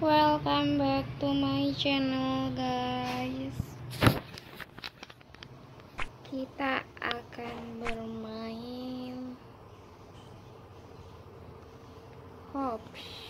welcome back to my channel guys. Kita akan bermain hops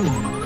Ooh.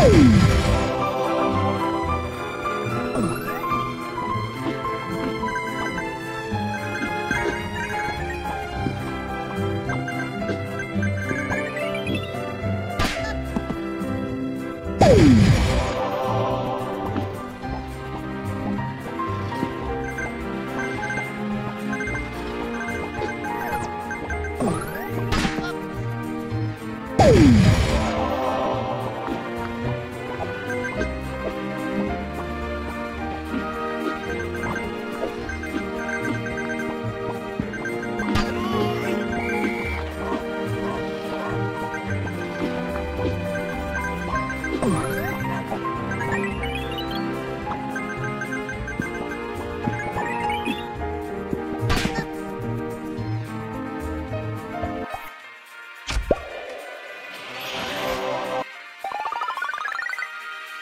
Boom!